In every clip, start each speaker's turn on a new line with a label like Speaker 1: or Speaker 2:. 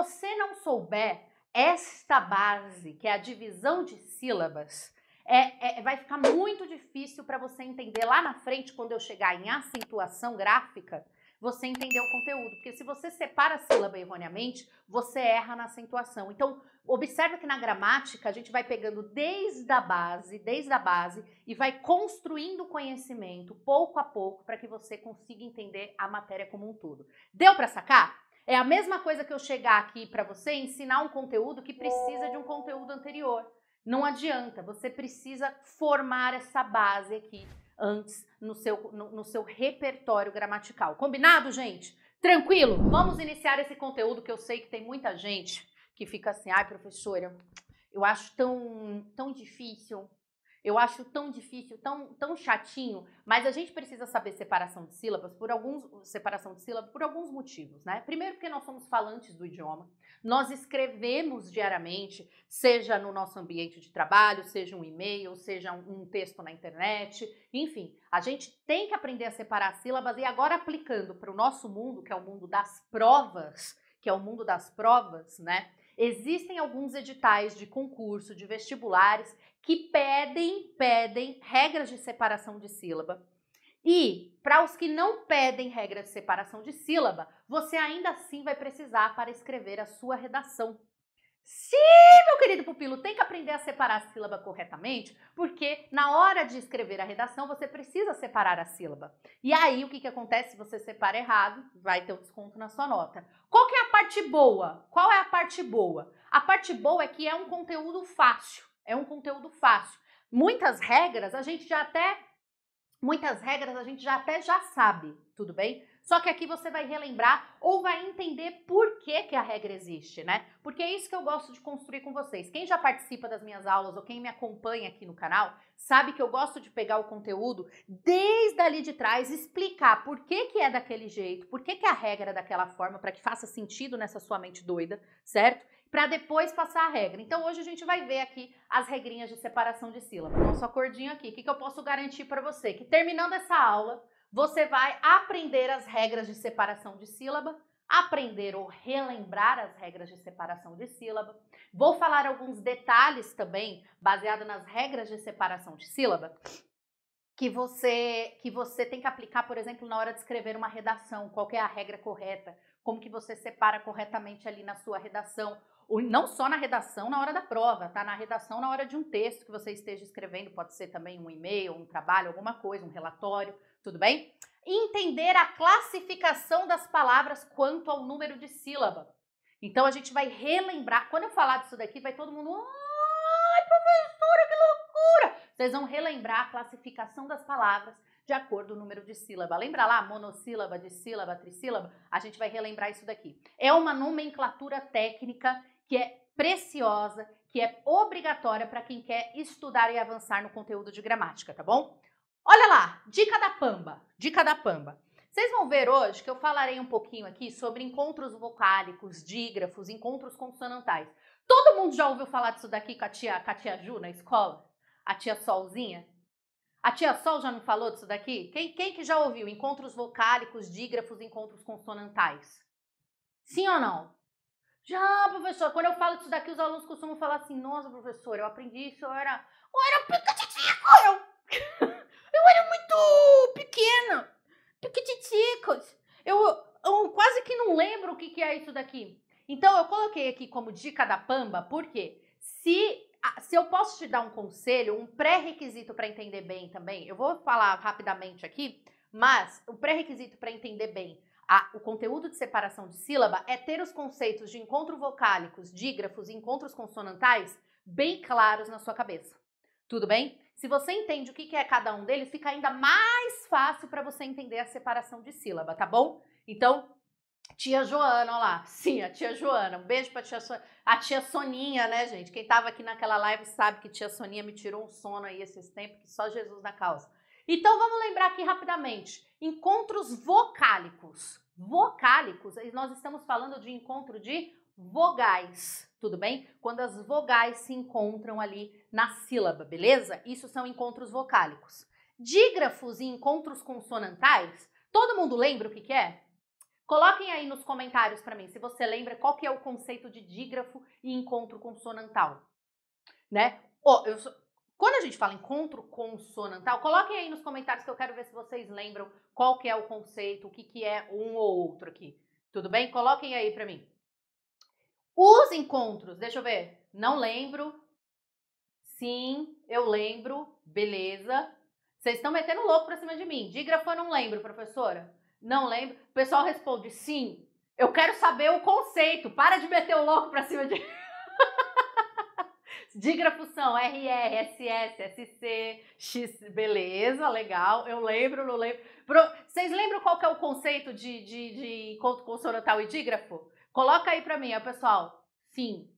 Speaker 1: você não souber esta base, que é a divisão de sílabas, é, é, vai ficar muito difícil para você entender lá na frente, quando eu chegar em acentuação gráfica, você entender o conteúdo. Porque se você separa a sílaba erroneamente, você erra na acentuação. Então, observe que na gramática a gente vai pegando desde a base, desde a base, e vai construindo conhecimento pouco a pouco para que você consiga entender a matéria como um todo. Deu para sacar? É a mesma coisa que eu chegar aqui para você e ensinar um conteúdo que precisa de um conteúdo anterior. Não adianta, você precisa formar essa base aqui antes no seu, no, no seu repertório gramatical. Combinado, gente? Tranquilo? Vamos iniciar esse conteúdo que eu sei que tem muita gente que fica assim, ai, professora, eu acho tão, tão difícil eu acho tão difícil, tão, tão chatinho, mas a gente precisa saber separação de sílabas por alguns separação de sílabas por alguns motivos, né? Primeiro porque nós somos falantes do idioma. Nós escrevemos diariamente, seja no nosso ambiente de trabalho, seja um e-mail, seja um, um texto na internet, enfim, a gente tem que aprender a separar sílabas e agora aplicando para o nosso mundo, que é o mundo das provas, que é o mundo das provas, né? Existem alguns editais de concurso, de vestibulares que pedem, pedem regras de separação de sílaba. E para os que não pedem regras de separação de sílaba, você ainda assim vai precisar para escrever a sua redação. Sim, meu querido pupilo, tem que aprender a separar a sílaba corretamente, porque na hora de escrever a redação você precisa separar a sílaba. E aí o que, que acontece se você separa errado? Vai ter um desconto na sua nota. Qual que é a parte boa? Qual é a parte boa? A parte boa é que é um conteúdo fácil. É um conteúdo fácil. Muitas regras a gente já até muitas regras a gente já até já sabe, tudo bem? Só que aqui você vai relembrar ou vai entender por que, que a regra existe, né? Porque é isso que eu gosto de construir com vocês. Quem já participa das minhas aulas ou quem me acompanha aqui no canal, sabe que eu gosto de pegar o conteúdo desde ali de trás, explicar por que, que é daquele jeito, por que, que a regra é daquela forma, para que faça sentido nessa sua mente doida, certo? Para depois passar a regra. Então hoje a gente vai ver aqui as regrinhas de separação de sílaba. Nosso acordinho aqui, o que, que eu posso garantir para você? Que terminando essa aula, você vai aprender as regras de separação de sílaba, aprender ou relembrar as regras de separação de sílaba. Vou falar alguns detalhes também, baseado nas regras de separação de sílaba, que você que você tem que aplicar, por exemplo, na hora de escrever uma redação, qual é a regra correta, como que você separa corretamente ali na sua redação, não só na redação na hora da prova, tá? Na redação na hora de um texto que você esteja escrevendo, pode ser também um e-mail, um trabalho, alguma coisa, um relatório, tudo bem? Entender a classificação das palavras quanto ao número de sílaba. Então a gente vai relembrar, quando eu falar disso daqui, vai todo mundo, ai, professora, que loucura! Vocês vão relembrar a classificação das palavras de acordo com o número de sílaba. Lembra lá, monossílaba, dissílaba, trissílaba? A gente vai relembrar isso daqui. É uma nomenclatura técnica que é preciosa, que é obrigatória para quem quer estudar e avançar no conteúdo de gramática, tá bom? Olha lá, dica da pamba, dica da pamba. Vocês vão ver hoje que eu falarei um pouquinho aqui sobre encontros vocálicos, dígrafos, encontros consonantais. Todo mundo já ouviu falar disso daqui com a tia, com a tia Ju na escola? A tia Solzinha? A tia Sol já não falou disso daqui? Quem, quem que já ouviu? Encontros vocálicos, dígrafos, encontros consonantais? Sim ou não? Já, professor, quando eu falo disso daqui, os alunos costumam falar assim: Nossa, professor, eu aprendi isso, eu era. Eu era piquititico! Eu, eu era muito pequena! Piquititicos! Eu, eu quase que não lembro o que, que é isso daqui. Então, eu coloquei aqui como dica da pamba, porque se, se eu posso te dar um conselho, um pré-requisito para entender bem também, eu vou falar rapidamente aqui, mas o pré-requisito para entender bem a, o conteúdo de separação de sílaba é ter os conceitos de encontro vocálicos, dígrafos e encontros consonantais bem claros na sua cabeça. Tudo bem? Se você entende o que é cada um deles, fica ainda mais fácil para você entender a separação de sílaba, tá bom? Então, tia Joana, olha lá. Sim, a tia Joana. Um beijo pra tia Soninha. A tia Soninha, né, gente? Quem tava aqui naquela live sabe que tia Soninha me tirou um sono aí esses tempos, que só Jesus na causa. Então vamos lembrar aqui rapidamente. Encontros vocálicos. Vocálicos, nós estamos falando de encontro de vogais, tudo bem? Quando as vogais se encontram ali na sílaba, beleza? Isso são encontros vocálicos. Dígrafos e encontros consonantais, todo mundo lembra o que, que é? Coloquem aí nos comentários para mim se você lembra qual que é o conceito de dígrafo e encontro consonantal, né? Oh, eu sou... Quando a gente fala encontro consonantal, coloquem aí nos comentários que eu quero ver se vocês lembram qual que é o conceito, o que, que é um ou outro aqui. Tudo bem? Coloquem aí para mim. Os encontros, deixa eu ver. Não lembro. Sim, eu lembro. Beleza. Vocês estão metendo louco pra cima de mim. Dígrafo eu não lembro, professora. Não lembro. O pessoal responde sim. Eu quero saber o conceito. Para de meter o louco pra cima de. Dígrafos são RR, SS, SC, X, beleza, legal. Eu lembro, não lembro. Vocês lembram qual que é o conceito de, de, de encontro consonantal e dígrafo? Coloca aí pra mim, ó, pessoal. Sim.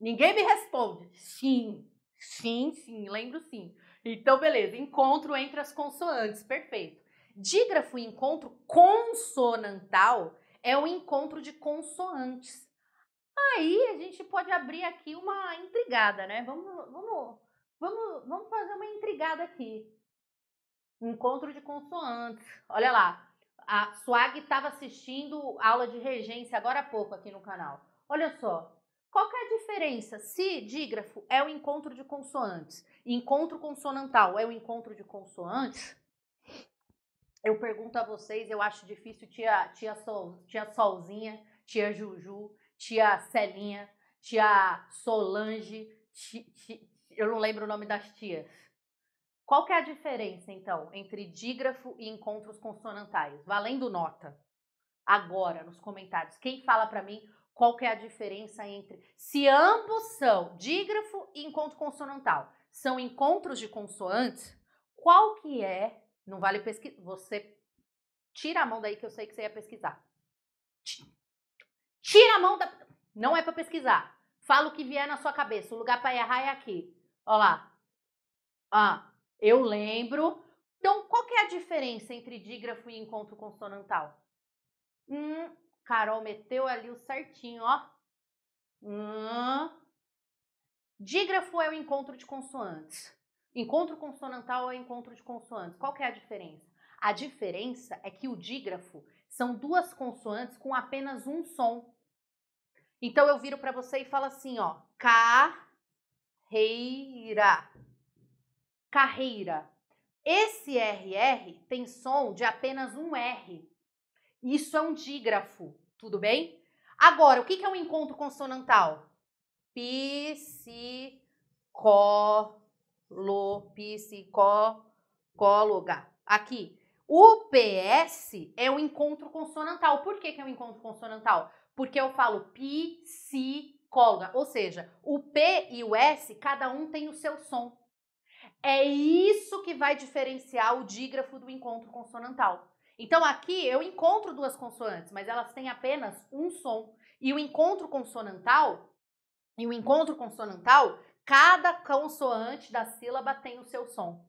Speaker 1: Ninguém me responde. Sim. Sim, sim, lembro sim. Então, beleza. Encontro entre as consoantes, perfeito. Dígrafo e encontro consonantal é o encontro de consoantes. Aí a gente pode abrir aqui uma intrigada, né? Vamos, vamos, vamos, vamos fazer uma intrigada aqui. Encontro de consoantes. Olha lá. A Swag estava assistindo aula de regência agora há pouco aqui no canal. Olha só. Qual que é a diferença se dígrafo é o encontro de consoantes encontro consonantal é o encontro de consoantes? Eu pergunto a vocês, eu acho difícil tia, tia, Sol, tia Solzinha, tia Juju, tia Celinha, tia Solange, eu não lembro o nome das tias. Qual que é a diferença, então, entre dígrafo e encontros consonantais? Valendo nota. Agora, nos comentários. Quem fala para mim qual que é a diferença entre... Se ambos são dígrafo e encontro consonantal, são encontros de consoantes, qual que é não vale pesquisar. Você tira a mão daí que eu sei que você ia pesquisar. Tira a mão da. Não é para pesquisar. Fala o que vier na sua cabeça. O lugar para errar é aqui. Olha lá. Ah, eu lembro. Então, qual que é a diferença entre dígrafo e encontro consonantal? Hum, Carol meteu ali o certinho, ó. Hum. Dígrafo é o encontro de consoantes. Encontro consonantal ou encontro de consoantes? Qual que é a diferença? A diferença é que o dígrafo são duas consoantes com apenas um som. Então eu viro para você e falo assim, ó, carreira. Carreira. Esse RR tem som de apenas um R. Isso é um dígrafo, tudo bem? Agora, o que é um encontro consonantal? Psicó psicóloga. Aqui. O PS é o encontro consonantal. Por que é um encontro consonantal? Porque eu falo psicóloga, ou seja, o P e o S, cada um tem o seu som. É isso que vai diferenciar o dígrafo do encontro consonantal. Então aqui eu encontro duas consoantes, mas elas têm apenas um som. E o encontro consonantal, e o encontro consonantal Cada consoante da sílaba tem o seu som.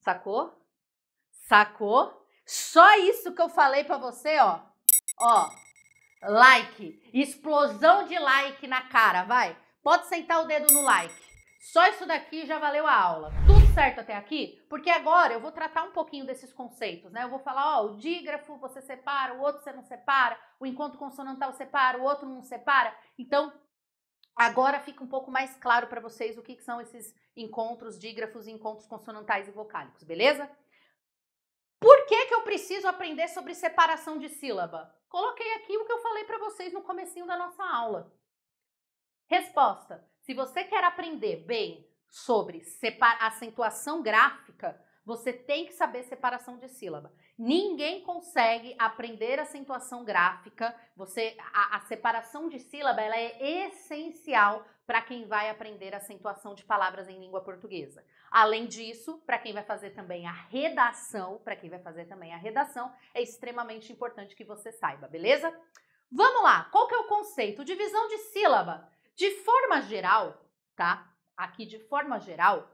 Speaker 1: Sacou? Sacou? Só isso que eu falei para você, ó. Ó, like, explosão de like na cara, vai. Pode sentar o dedo no like. Só isso daqui já valeu a aula. Tudo certo até aqui? Porque agora eu vou tratar um pouquinho desses conceitos, né? Eu vou falar, ó, o dígrafo você separa, o outro você não separa, o encontro consonantal separa, o outro não separa. Então, Agora fica um pouco mais claro para vocês o que, que são esses encontros dígrafos e encontros consonantais e vocálicos, beleza? Por que, que eu preciso aprender sobre separação de sílaba? Coloquei aqui o que eu falei para vocês no comecinho da nossa aula. Resposta: se você quer aprender bem sobre acentuação gráfica, você tem que saber separação de sílaba. Ninguém consegue aprender acentuação gráfica. Você, a, a separação de sílaba ela é essencial para quem vai aprender acentuação de palavras em língua portuguesa. Além disso, para quem vai fazer também a redação, para quem vai fazer também a redação, é extremamente importante que você saiba, beleza? Vamos lá. Qual que é o conceito? Divisão de sílaba. De forma geral, tá? Aqui de forma geral,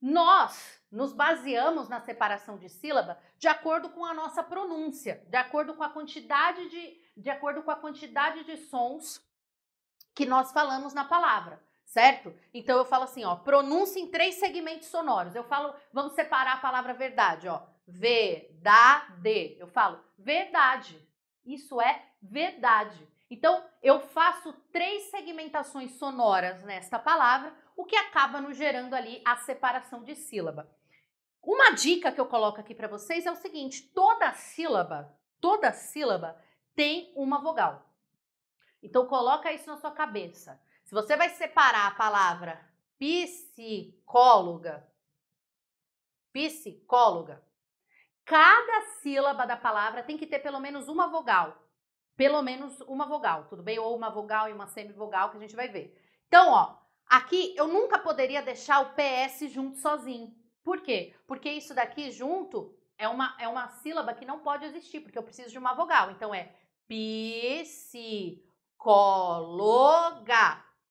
Speaker 1: nós nos baseamos na separação de sílaba de acordo com a nossa pronúncia, de acordo com a quantidade de, de acordo com a quantidade de sons que nós falamos na palavra, certo? Então eu falo assim, ó, pronúncia em três segmentos sonoros. Eu falo, vamos separar a palavra verdade, ó. Verdade. Eu falo verdade. Isso é verdade. Então, eu faço três segmentações sonoras nesta palavra, o que acaba nos gerando ali a separação de sílaba. Uma dica que eu coloco aqui para vocês é o seguinte: toda sílaba, toda sílaba tem uma vogal. Então coloca isso na sua cabeça. Se você vai separar a palavra psicóloga, psicóloga, cada sílaba da palavra tem que ter pelo menos uma vogal. Pelo menos uma vogal, tudo bem? Ou uma vogal e uma semivogal que a gente vai ver. Então, ó, aqui eu nunca poderia deixar o PS junto sozinho. Por quê? Porque isso daqui junto é uma, é uma sílaba que não pode existir, porque eu preciso de uma vogal. Então é psicóloga.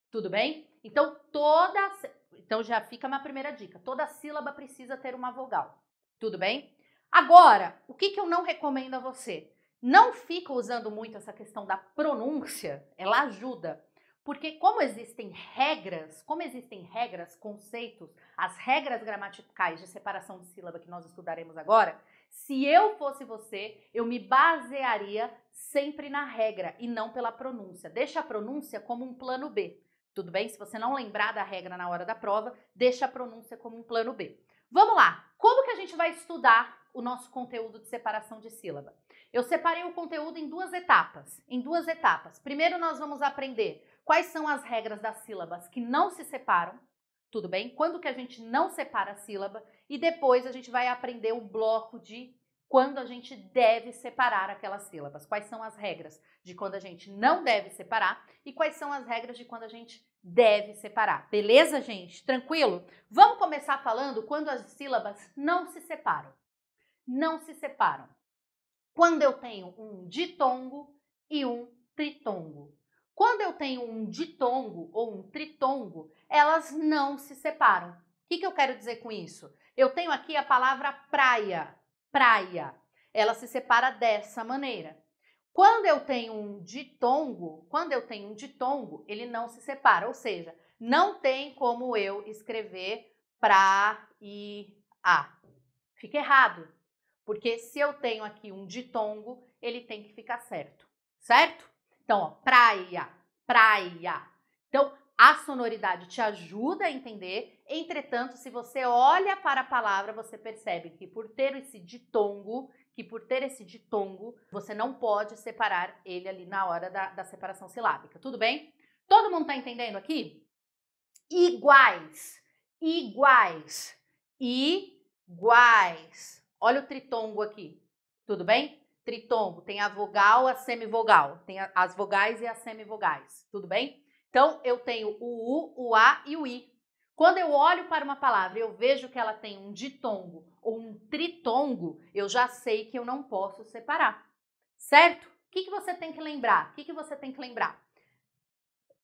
Speaker 1: Tudo bem? Então toda então já fica uma primeira dica. Toda sílaba precisa ter uma vogal. Tudo bem? Agora, o que, que eu não recomendo a você? Não fica usando muito essa questão da pronúncia, ela ajuda. Porque como existem regras, como existem regras, conceitos, as regras gramaticais de separação de sílaba que nós estudaremos agora, se eu fosse você, eu me basearia sempre na regra e não pela pronúncia. Deixa a pronúncia como um plano B. Tudo bem? Se você não lembrar da regra na hora da prova, deixa a pronúncia como um plano B. Vamos lá. Como que a gente vai estudar o nosso conteúdo de separação de sílaba? Eu separei o conteúdo em duas etapas. Em duas etapas. Primeiro nós vamos aprender Quais são as regras das sílabas que não se separam? Tudo bem? Quando que a gente não separa a sílaba? E depois a gente vai aprender o bloco de quando a gente deve separar aquelas sílabas. Quais são as regras de quando a gente não deve separar e quais são as regras de quando a gente deve separar. Beleza, gente? Tranquilo? Vamos começar falando quando as sílabas não se separam. Não se separam. Quando eu tenho um ditongo e um tritongo. Quando eu tenho um ditongo ou um tritongo, elas não se separam. O que, que eu quero dizer com isso? Eu tenho aqui a palavra praia, praia. Ela se separa dessa maneira. Quando eu tenho um ditongo, quando eu tenho um ditongo, ele não se separa, ou seja, não tem como eu escrever pra e a. Fica errado, porque se eu tenho aqui um ditongo, ele tem que ficar certo, certo? Então, ó, praia, praia. Então, a sonoridade te ajuda a entender. Entretanto, se você olha para a palavra, você percebe que por ter esse ditongo, que por ter esse ditongo, você não pode separar ele ali na hora da, da separação silábica. Tudo bem? Todo mundo está entendendo aqui? Iguais, iguais, iguais. Olha o tritongo aqui. Tudo bem? Tritongo tem a vogal, a semivogal, tem as vogais e as semivogais, tudo bem? Então eu tenho o U, o A e o I. Quando eu olho para uma palavra e eu vejo que ela tem um ditongo ou um tritongo, eu já sei que eu não posso separar, certo? O que, que você tem que lembrar? O que, que você tem que lembrar?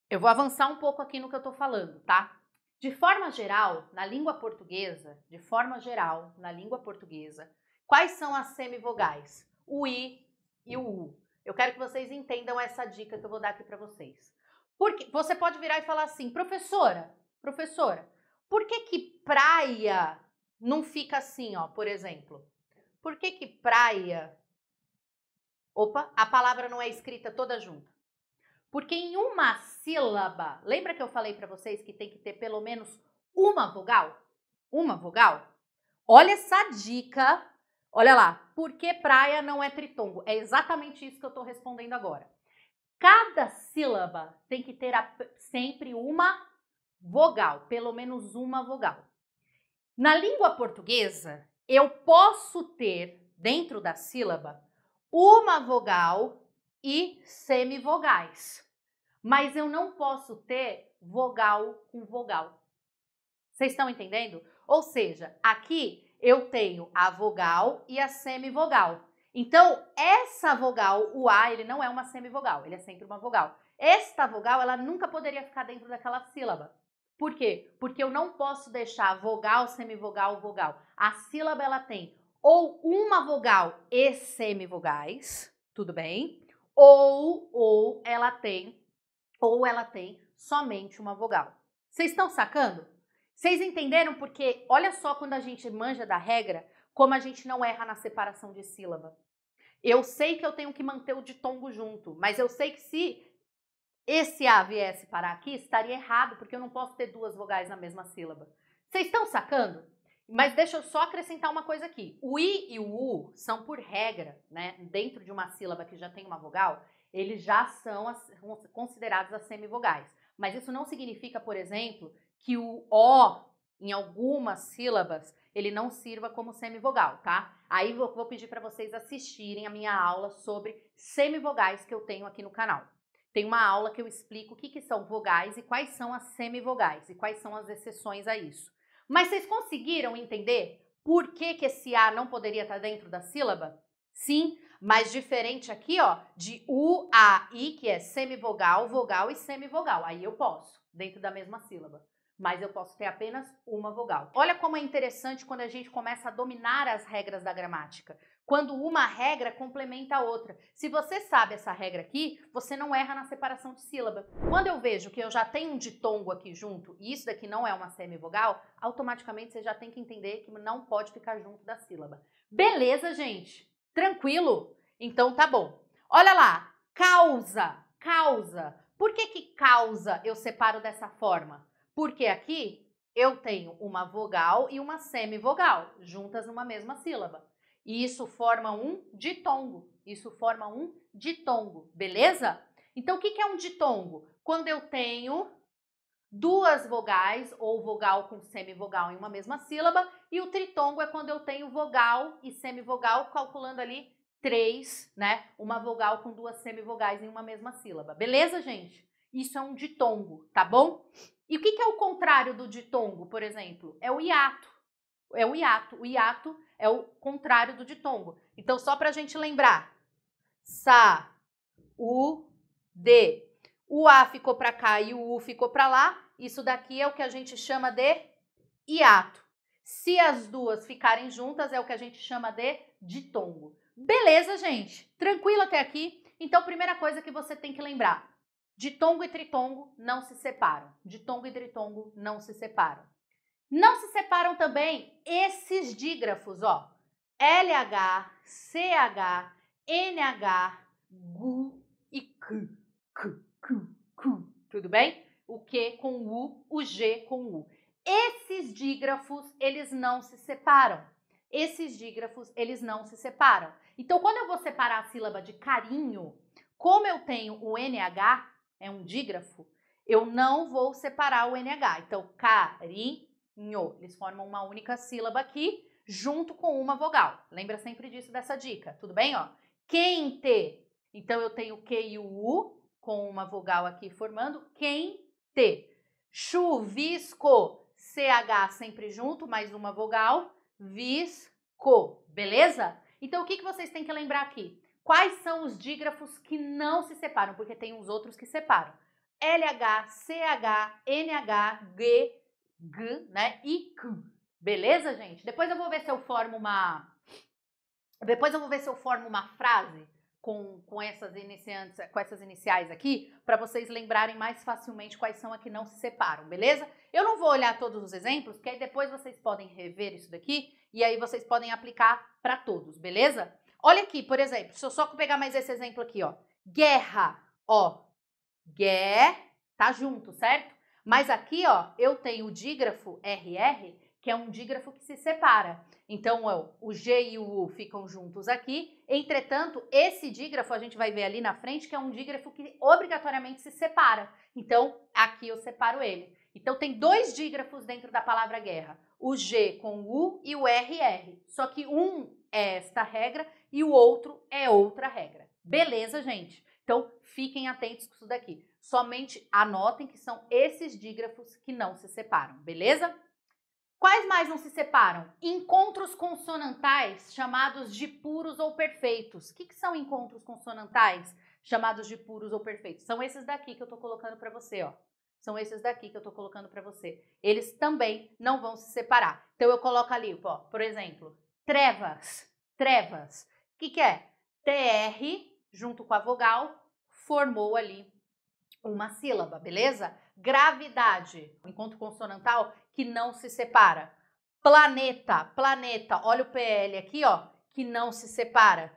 Speaker 1: Eu vou avançar um pouco aqui no que eu estou falando, tá? De forma geral, na língua portuguesa, de forma geral, na língua portuguesa, quais são as semivogais? O i e o u. Eu quero que vocês entendam essa dica que eu vou dar aqui para vocês. Porque você pode virar e falar assim, professora, professora, por que que praia não fica assim, ó, por exemplo? Por que que praia? Opa, a palavra não é escrita toda junta. Porque em uma sílaba, lembra que eu falei para vocês que tem que ter pelo menos uma vogal? Uma vogal? Olha essa dica Olha lá, por que praia não é tritongo? É exatamente isso que eu estou respondendo agora. Cada sílaba tem que ter a, sempre uma vogal, pelo menos uma vogal. Na língua portuguesa, eu posso ter dentro da sílaba uma vogal e semivogais, mas eu não posso ter vogal com vogal. Vocês estão entendendo? Ou seja, aqui eu tenho a vogal e a semivogal. Então, essa vogal, o A, ele não é uma semivogal, ele é sempre uma vogal. Esta vogal, ela nunca poderia ficar dentro daquela sílaba. Por quê? Porque eu não posso deixar vogal, semivogal, vogal. A sílaba, ela tem ou uma vogal e semivogais, tudo bem? Ou, ou ela tem, ou ela tem somente uma vogal. Vocês estão sacando? Vocês entenderam porque olha só quando a gente manja da regra, como a gente não erra na separação de sílaba. eu sei que eu tenho que manter o ditongo junto, mas eu sei que se esse A viesse parar aqui, estaria errado, porque eu não posso ter duas vogais na mesma sílaba. Vocês estão sacando? Mas deixa eu só acrescentar uma coisa aqui. O I e o U são, por regra, né, dentro de uma sílaba que já tem uma vogal, eles já são as, considerados as semivogais. Mas isso não significa, por exemplo, que o O, em algumas sílabas, ele não sirva como semivogal, tá? Aí vou, vou pedir para vocês assistirem a minha aula sobre semivogais que eu tenho aqui no canal. Tem uma aula que eu explico o que, que são vogais e quais são as semivogais e quais são as exceções a isso. Mas vocês conseguiram entender por que, que esse A não poderia estar dentro da sílaba? Sim, mas diferente aqui, ó, de U, A, I, que é semivogal, vogal e semivogal. Aí eu posso, dentro da mesma sílaba. Mas eu posso ter apenas uma vogal. Olha como é interessante quando a gente começa a dominar as regras da gramática quando uma regra complementa a outra. Se você sabe essa regra aqui, você não erra na separação de sílaba. Quando eu vejo que eu já tenho um ditongo aqui junto e isso daqui não é uma semivogal, automaticamente você já tem que entender que não pode ficar junto da sílaba. Beleza, gente? Tranquilo? Então tá bom. Olha lá, causa, causa. Por que que causa eu separo dessa forma? Porque aqui eu tenho uma vogal e uma semivogal juntas numa mesma sílaba. E isso forma um ditongo. Isso forma um ditongo, beleza? Então, o que é um ditongo? Quando eu tenho duas vogais ou vogal com semivogal em uma mesma sílaba, e o tritongo é quando eu tenho vogal e semivogal, calculando ali três, né? Uma vogal com duas semivogais em uma mesma sílaba. Beleza, gente? Isso é um ditongo, tá bom? E o que é o contrário do ditongo, por exemplo? É o hiato. É o hiato. O hiato é o contrário do ditongo. Então, só para a gente lembrar: Sa, U, D. O A ficou para cá e o U ficou para lá. Isso daqui é o que a gente chama de hiato. Se as duas ficarem juntas, é o que a gente chama de ditongo. Beleza, gente? Tranquilo até aqui? Então, primeira coisa que você tem que lembrar: ditongo e tritongo não se separam. Ditongo e tritongo não se separam. Não se separam também esses dígrafos, ó. LH, CH, NH, GU e K. K, K, K. Tudo bem? O Q com U, o G com U. Esses dígrafos, eles não se separam. Esses dígrafos, eles não se separam. Então, quando eu vou separar a sílaba de carinho, como eu tenho o NH, é um dígrafo, eu não vou separar o NH. Então, carinho nho. Eles formam uma única sílaba aqui, junto com uma vogal. Lembra sempre disso, dessa dica, tudo bem? Ó? Quente. Então, eu tenho o Q e o U, com uma vogal aqui formando quente. Chuvisco. CH sempre junto, mais uma vogal. Visco. Beleza? Então, o que, que vocês têm que lembrar aqui? Quais são os dígrafos que não se separam? Porque tem uns outros que separam. LH, CH, NH, G, G, né? E K. Beleza, gente? Depois eu vou ver se eu formo uma. Depois eu vou ver se eu formo uma frase com, com essas iniciantes, com essas iniciais aqui, para vocês lembrarem mais facilmente quais são as que não se separam, beleza? Eu não vou olhar todos os exemplos, porque aí depois vocês podem rever isso daqui e aí vocês podem aplicar para todos, beleza? Olha aqui, por exemplo, se eu só pegar mais esse exemplo aqui, ó. Guerra, ó. Guerra, tá junto, certo? Mas aqui, ó, eu tenho o dígrafo RR, que é um dígrafo que se separa. Então, ó, o G e o U ficam juntos aqui. Entretanto, esse dígrafo a gente vai ver ali na frente que é um dígrafo que obrigatoriamente se separa. Então, aqui eu separo ele. Então, tem dois dígrafos dentro da palavra guerra. O G com o U e o RR. Só que um é esta regra e o outro é outra regra. Beleza, gente? Então, fiquem atentos com isso daqui. Somente anotem que são esses dígrafos que não se separam, beleza? Quais mais não se separam? Encontros consonantais chamados de puros ou perfeitos. O que, que são encontros consonantais chamados de puros ou perfeitos? São esses daqui que eu estou colocando para você, ó. São esses daqui que eu estou colocando para você. Eles também não vão se separar. Então eu coloco ali, ó, por exemplo, trevas, trevas. O que, que é? TR junto com a vogal formou ali uma sílaba, beleza? Gravidade, encontro consonantal que não se separa. Planeta, planeta, olha o PL aqui, ó, que não se separa.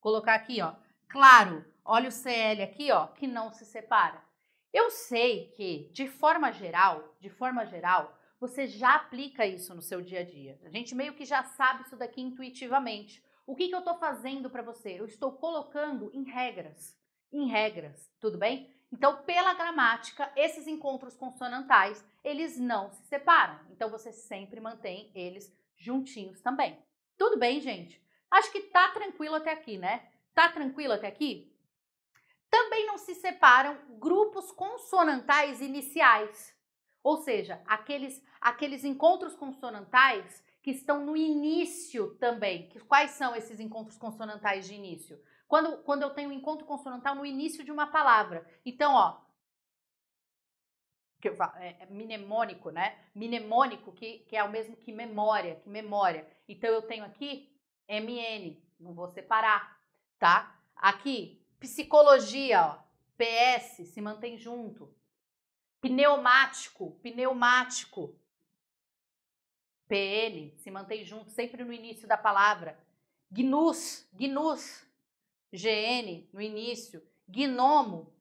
Speaker 1: Colocar aqui, ó. Claro, olha o CL aqui, ó, que não se separa. Eu sei que, de forma geral, de forma geral, você já aplica isso no seu dia a dia. A gente meio que já sabe isso daqui intuitivamente. O que, que eu estou fazendo para você? Eu estou colocando em regras. Em regras, tudo bem? Então, pela gramática, esses encontros consonantais, eles não se separam. Então, você sempre mantém eles juntinhos também. Tudo bem, gente? Acho que tá tranquilo até aqui, né? Tá tranquilo até aqui? Também não se separam grupos consonantais iniciais. Ou seja, aqueles, aqueles encontros consonantais que estão no início também. Quais são esses encontros consonantais de início? Quando, quando eu tenho um encontro consonantal no início de uma palavra. Então, ó, que eu falo, é, é mnemônico, né? Mnemônico, que, que é o mesmo que memória, que memória. Então, eu tenho aqui MN, não vou separar, tá? Aqui, psicologia, ó, PS, se mantém junto. Pneumático, pneumático. PN, se mantém junto, sempre no início da palavra. Gnus, gnus. GN, no início. Gnomo,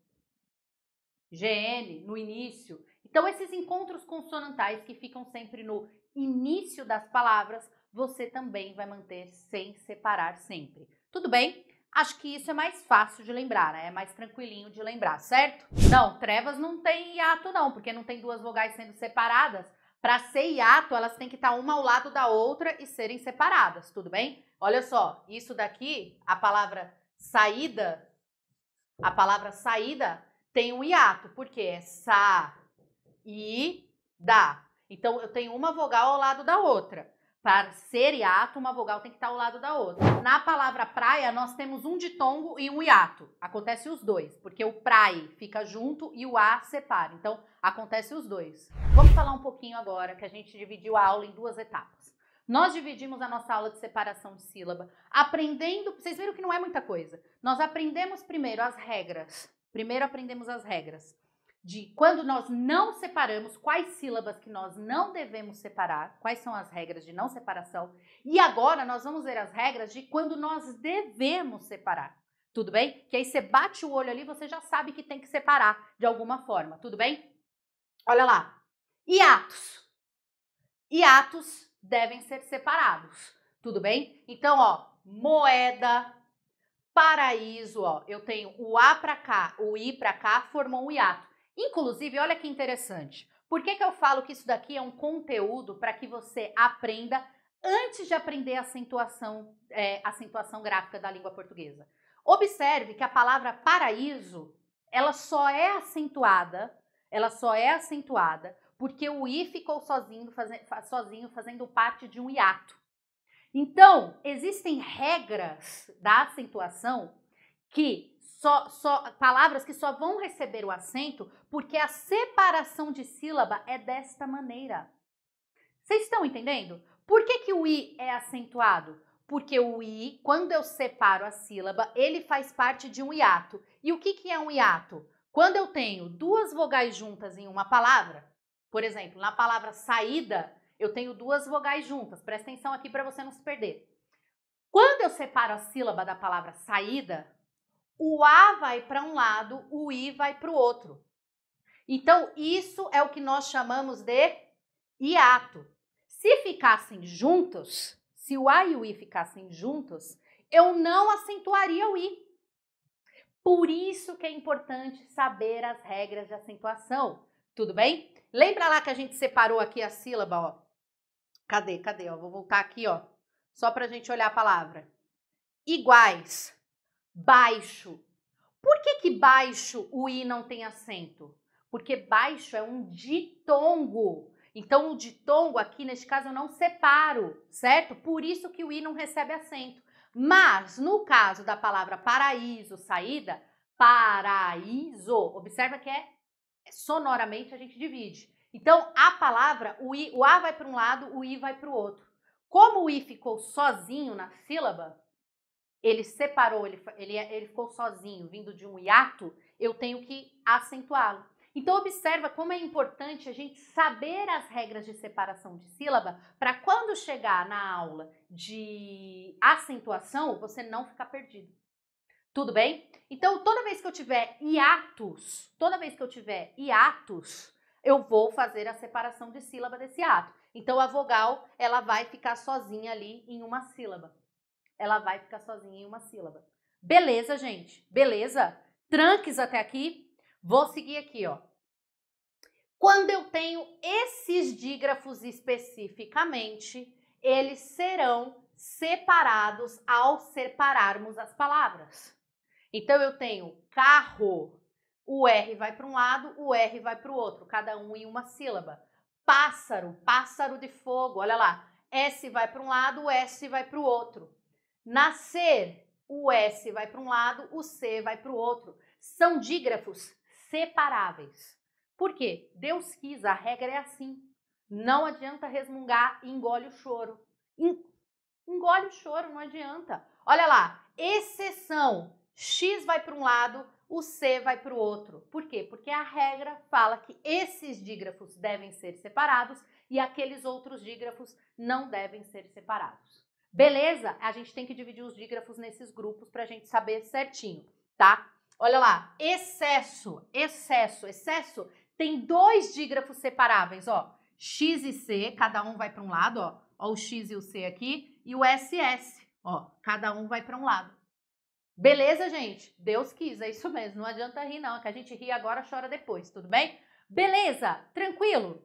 Speaker 1: GN, no início. Então, esses encontros consonantais que ficam sempre no início das palavras, você também vai manter sem separar sempre. Tudo bem? Acho que isso é mais fácil de lembrar, né? É mais tranquilinho de lembrar, certo? Não, trevas não tem hiato não, porque não tem duas vogais sendo separadas. Para ser hiato, elas têm que estar uma ao lado da outra e serem separadas, tudo bem? Olha só, isso daqui, a palavra saída, a palavra saída tem um hiato, porque é sa, i, da. Então, eu tenho uma vogal ao lado da outra. Para ser hiato, uma vogal tem que estar ao lado da outra. Na palavra praia, nós temos um ditongo e um hiato. Acontece os dois, porque o praia fica junto e o a separa. Então, acontece os dois. Vamos falar um pouquinho agora que a gente dividiu a aula em duas etapas. Nós dividimos a nossa aula de separação de sílaba, aprendendo. Vocês viram que não é muita coisa. Nós aprendemos primeiro as regras. Primeiro aprendemos as regras de quando nós não separamos, quais sílabas que nós não devemos separar, quais são as regras de não separação. E agora nós vamos ver as regras de quando nós devemos separar. Tudo bem? Que aí você bate o olho ali, você já sabe que tem que separar de alguma forma. Tudo bem? Olha lá. Hiatos. Hiatos devem ser separados. Tudo bem? Então, ó, moeda, paraíso, ó, eu tenho o A para cá, o I para cá, formou um hiato. Inclusive, olha que interessante. Por que, que eu falo que isso daqui é um conteúdo para que você aprenda antes de aprender a acentuação, é, acentuação gráfica da língua portuguesa? Observe que a palavra paraíso, ela só é acentuada, ela só é acentuada porque o i ficou sozinho, fazendo, sozinho fazendo parte de um hiato. Então, existem regras da acentuação que só, só, palavras que só vão receber o acento porque a separação de sílaba é desta maneira. Vocês estão entendendo? Por que, que o i é acentuado? Porque o i, quando eu separo a sílaba, ele faz parte de um hiato. E o que, que é um hiato? Quando eu tenho duas vogais juntas em uma palavra, por exemplo, na palavra saída, eu tenho duas vogais juntas. Presta atenção aqui para você não se perder. Quando eu separo a sílaba da palavra saída, o A vai para um lado, o I vai para o outro. Então, isso é o que nós chamamos de hiato. Se ficassem juntos, se o A e o I ficassem juntos, eu não acentuaria o I. Por isso que é importante saber as regras de acentuação. Tudo bem? Lembra lá que a gente separou aqui a sílaba, ó. Cadê? Cadê? Ó, vou voltar aqui, ó. Só para a gente olhar a palavra. Iguais baixo. Por que, que baixo o i não tem acento? Porque baixo é um ditongo. Então, o ditongo aqui, neste caso, eu não separo, certo? Por isso que o i não recebe acento. Mas, no caso da palavra paraíso, saída, paraíso, observa que é sonoramente a gente divide. Então, a palavra, o, i, o a vai para um lado, o i vai para o outro. Como o i ficou sozinho na sílaba, ele separou, ele, ele, ele ficou sozinho, vindo de um hiato, eu tenho que acentuá-lo. Então, observa como é importante a gente saber as regras de separação de sílaba para quando chegar na aula de acentuação, você não ficar perdido. Tudo bem? Então, toda vez que eu tiver hiatos, toda vez que eu tiver hiatos, eu vou fazer a separação de sílaba desse ato. Então, a vogal, ela vai ficar sozinha ali em uma sílaba. Ela vai ficar sozinha em uma sílaba. Beleza, gente? Beleza? Tranques até aqui. Vou seguir aqui, ó. Quando eu tenho esses dígrafos especificamente, eles serão separados ao separarmos as palavras. Então eu tenho carro, o R vai para um lado, o R vai para o outro, cada um em uma sílaba. Pássaro, pássaro de fogo, olha lá. S vai para um lado, o S vai para o outro. Nascer, o S vai para um lado, o C vai para o outro. São dígrafos separáveis. Por quê? Deus quis, a regra é assim. Não adianta resmungar engole o choro. Engole o choro, não adianta. Olha lá, exceção. X vai para um lado, o C vai para o outro. Por quê? Porque a regra fala que esses dígrafos devem ser separados e aqueles outros dígrafos não devem ser separados. Beleza? A gente tem que dividir os dígrafos nesses grupos para a gente saber certinho, tá? Olha lá, excesso, excesso, excesso tem dois dígrafos separáveis, ó. X e C, cada um vai para um lado, ó. Ó o X e o C aqui, e o SS, ó, cada um vai para um lado. Beleza, gente? Deus quis, é isso mesmo. Não adianta rir, não. É que a gente ri agora, chora depois, tudo bem? Beleza? Tranquilo?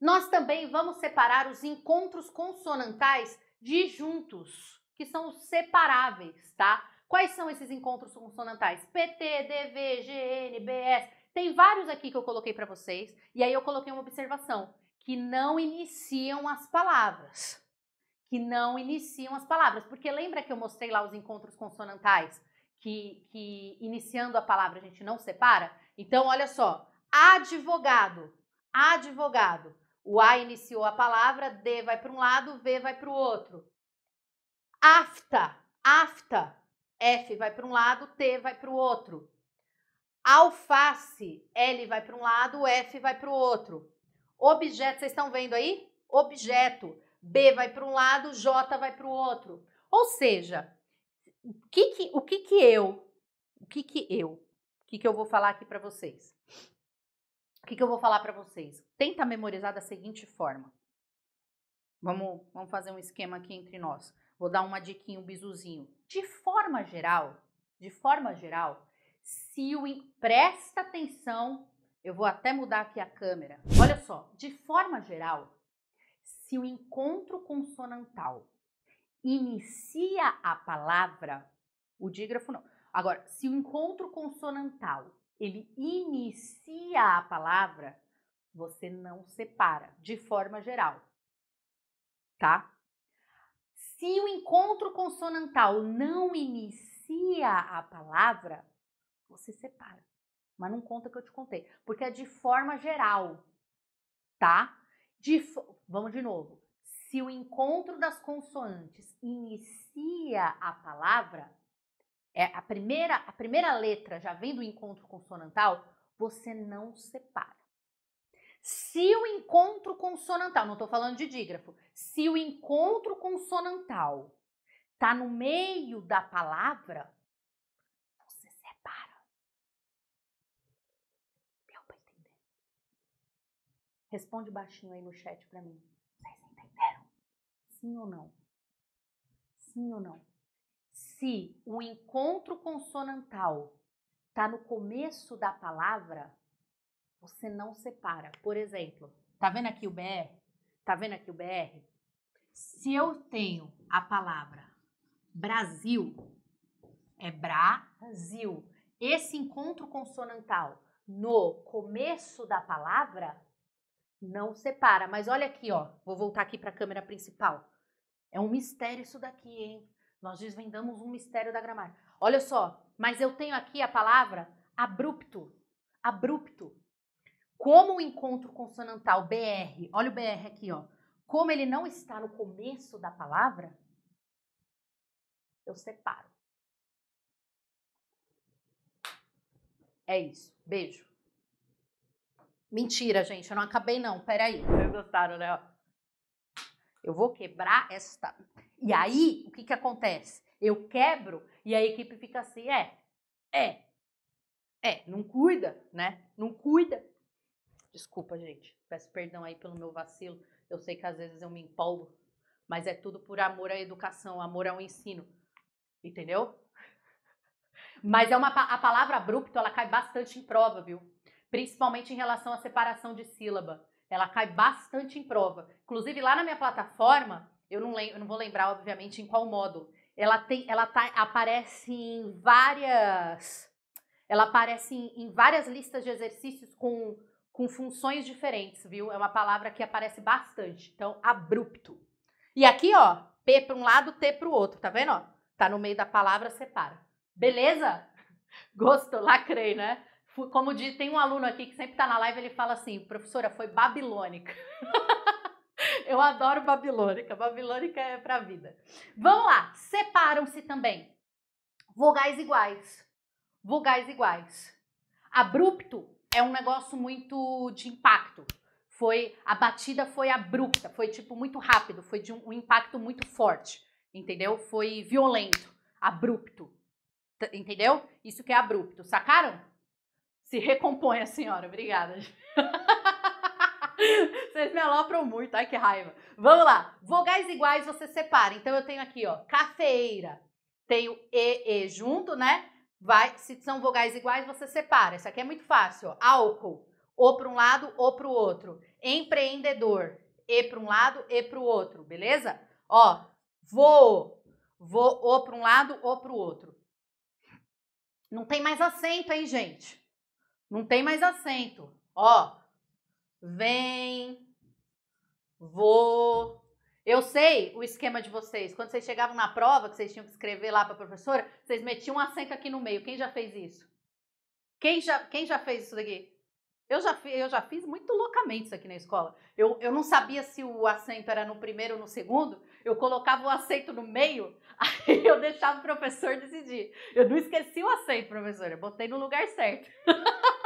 Speaker 1: Nós também vamos separar os encontros consonantais de juntos, que são os separáveis, tá? Quais são esses encontros consonantais? PT, DV, GN, BS. Tem vários aqui que eu coloquei para vocês. E aí eu coloquei uma observação, que não iniciam as palavras que não iniciam as palavras. Porque lembra que eu mostrei lá os encontros consonantais que, que iniciando a palavra a gente não separa? Então, olha só, advogado, advogado. O A iniciou a palavra, D vai para um lado, V vai para o outro. Afta, afta. F vai para um lado, T vai para o outro. Alface, L vai para um lado, F vai para o outro. Objeto, vocês estão vendo aí? Objeto. B vai para um lado, J vai para o outro. Ou seja, o que que, o que que eu, o que que eu, o que que eu vou falar aqui para vocês? Que que eu vou falar para vocês? Tenta memorizar da seguinte forma. Vamos, vamos fazer um esquema aqui entre nós. Vou dar uma diquinha, um bizuzinho. De forma geral, de forma geral, se o presta atenção, eu vou até mudar aqui a câmera. Olha só, de forma geral, se o encontro consonantal inicia a palavra, o dígrafo não. Agora, se o encontro consonantal ele inicia a palavra, você não separa de forma geral, tá? Se o encontro consonantal não inicia a palavra, você separa. Mas não conta que eu te contei, porque é de forma geral, tá? De, vamos de novo. Se o encontro das consoantes inicia a palavra, é a primeira, a primeira letra já vem do encontro consonantal, você não separa. Se o encontro consonantal, não estou falando de dígrafo, se o encontro consonantal está no meio da palavra, Responde baixinho aí no chat para mim. Vocês entenderam? Sim ou não? Sim ou não? Se o encontro consonantal está no começo da palavra, você não separa. Por exemplo, tá vendo aqui o BR? Tá vendo aqui o BR? Se eu tenho a palavra Brasil, é Brasil. Esse encontro consonantal no começo da palavra não separa. Mas olha aqui, ó. Vou voltar aqui para a câmera principal. É um mistério isso daqui, hein? Nós desvendamos um mistério da gramática. Olha só, mas eu tenho aqui a palavra abrupto. Abrupto. Como o encontro consonantal BR, olha o BR aqui, ó. Como ele não está no começo da palavra, eu separo. É isso. Beijo. Mentira, gente, eu não acabei não. Peraí, vocês gostaram, né? Eu vou quebrar esta. E aí, o que que acontece? Eu quebro e a equipe fica assim, é, é, é, não cuida, né? Não cuida. Desculpa, gente. Peço perdão aí pelo meu vacilo. Eu sei que às vezes eu me empolgo, mas é tudo por amor à educação, amor ao ensino. Entendeu? Mas é uma a palavra abrupto, ela cai bastante em prova, viu? Principalmente em relação à separação de sílaba. Ela cai bastante em prova. Inclusive lá na minha plataforma, eu não, lembro, eu não vou lembrar obviamente em qual módulo. Ela tem, ela tá, aparece em várias, ela aparece em, em várias listas de exercícios com com funções diferentes, viu? É uma palavra que aparece bastante. Então, abrupto. E aqui, ó, P para um lado, T para o outro, tá vendo? Ó? Tá no meio da palavra, separa. Beleza? Gostou? Lacrei, né? Como diz, tem um aluno aqui que sempre tá na live, ele fala assim, professora, foi babilônica. Eu adoro babilônica. Babilônica é pra vida. Vamos lá. Separam-se também vogais iguais. Vogais iguais. Abrupto é um negócio muito de impacto. Foi a batida foi abrupta, foi tipo muito rápido, foi de um, um impacto muito forte, entendeu? Foi violento, abrupto. Entendeu? Isso que é abrupto. Sacaram? Se recompõe a senhora, obrigada. Vocês me alopram muito, ai que raiva. Vamos lá. Vogais iguais você separa. Então eu tenho aqui, ó, cafeira. Tenho e e junto, né? vai, se são vogais iguais, você separa. Isso aqui é muito fácil. Ó. Álcool, ou para um lado ou para o outro. Empreendedor, e para um lado e para o outro, beleza? Ó, vou, vou ou para um lado ou para o outro. Não tem mais acento, hein, gente? Não tem mais acento. Ó, vem, vou, eu sei o esquema de vocês. Quando vocês chegavam na prova, que vocês tinham que escrever lá para a professora, vocês metiam um acento aqui no meio. Quem já fez isso? Quem já, quem já fez isso daqui? Eu já, eu já fiz muito loucamente isso aqui na escola. Eu, eu não sabia se o acento era no primeiro ou no segundo. Eu colocava o acento no meio, aí eu deixava o professor decidir. Eu não esqueci o acento, professor. Eu botei no lugar certo.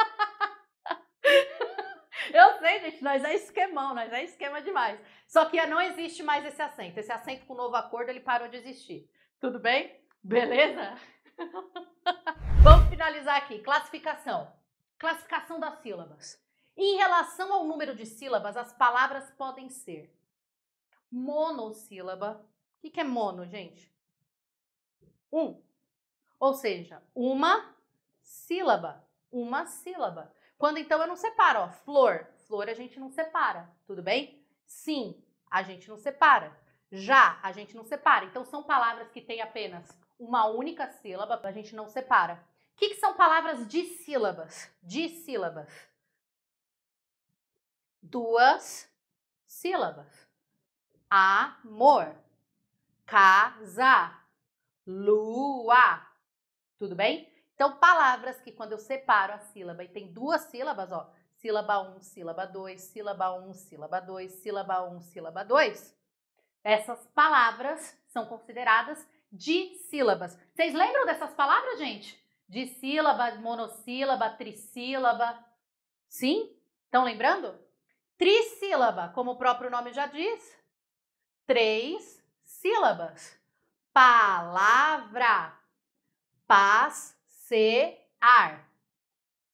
Speaker 1: Sei, gente, nós é esquemão, nós é esquema demais. Só que não existe mais esse acento. Esse acento com o novo acordo, ele parou de existir. Tudo bem? Beleza? Vamos finalizar aqui. Classificação. Classificação das sílabas. Em relação ao número de sílabas, as palavras podem ser monossílaba. O que é mono, gente? Um. Ou seja, uma sílaba. Uma sílaba. Quando então eu não separo, ó, flor, flor a gente não separa, tudo bem? Sim, a gente não separa. Já, a gente não separa. Então são palavras que têm apenas uma única sílaba, a gente não separa. O que, que são palavras de sílabas? De sílabas. Duas sílabas. Amor, casa, lua. Tudo bem? Então, palavras que quando eu separo a sílaba e tem duas sílabas, ó, sílaba 1, um, sílaba 2, sílaba 1, um, sílaba 2, sílaba 1, um, sílaba 2, essas palavras são consideradas dissílabas. Vocês lembram dessas palavras, gente? Dissílaba, monossílaba, trissílaba. Sim? Estão lembrando? Trissílaba, como o próprio nome já diz, três sílabas. Palavra, paz, ar.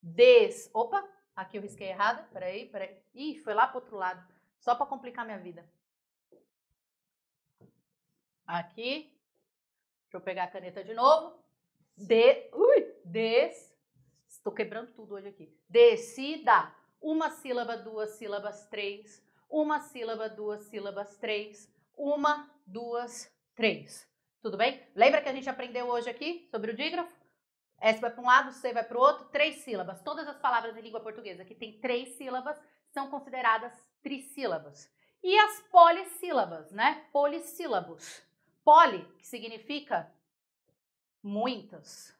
Speaker 1: Des. Opa, aqui eu risquei errado. Peraí, peraí. Ih, foi lá pro outro lado. Só para complicar minha vida. Aqui. Deixa eu pegar a caneta de novo. De. Ui! Des. Estou quebrando tudo hoje aqui. Decida. Uma sílaba, duas sílabas, três. Uma sílaba, duas sílabas, três. Uma, duas, três. Tudo bem? Lembra que a gente aprendeu hoje aqui sobre o dígrafo? S vai para um lado, C vai para o outro, três sílabas. Todas as palavras em língua portuguesa que tem três sílabas são consideradas trissílabas. E as polissílabas, né? Polissílabos. Poli, que significa muitas,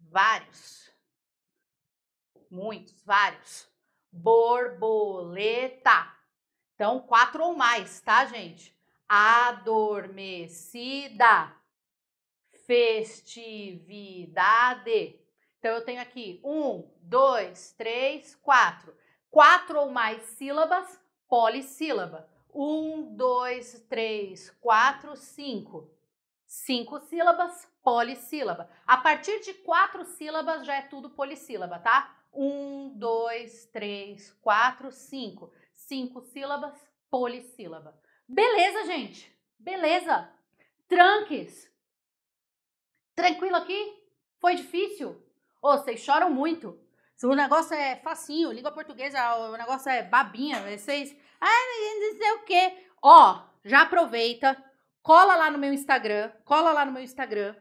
Speaker 1: vários, muitos, vários. Borboleta. Então, quatro ou mais, tá, gente? Adormecida festividade. Então, eu tenho aqui um, dois, três, quatro. Quatro ou mais sílabas, polissílaba. Um, dois, três, quatro, cinco. cinco sílabas, polissílaba. A partir de quatro sílabas já é tudo polissílaba, tá? Um, dois, três, quatro, cinco. Cinco sílabas, polissílaba. Beleza, gente? Beleza. Tranques. Tranquilo aqui? Foi difícil? Ô, oh, vocês choram muito. O negócio é facinho, língua portuguesa, o negócio é babinha. Vocês. Ai, não sei o quê. Ó, já aproveita, cola lá no meu Instagram, cola lá no meu Instagram,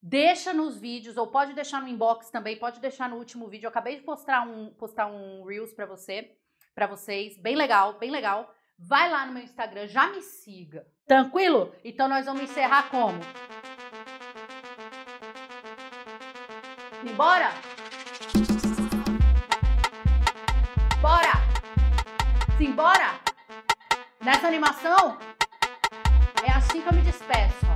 Speaker 1: deixa nos vídeos, ou pode deixar no inbox também, pode deixar no último vídeo. Eu acabei de postar um, postar um Reels pra você, para vocês, bem legal, bem legal. Vai lá no meu Instagram, já me siga. Tranquilo? Então nós vamos encerrar como? Embora? Bora! Simbora! Nessa animação, é assim que eu me despeço.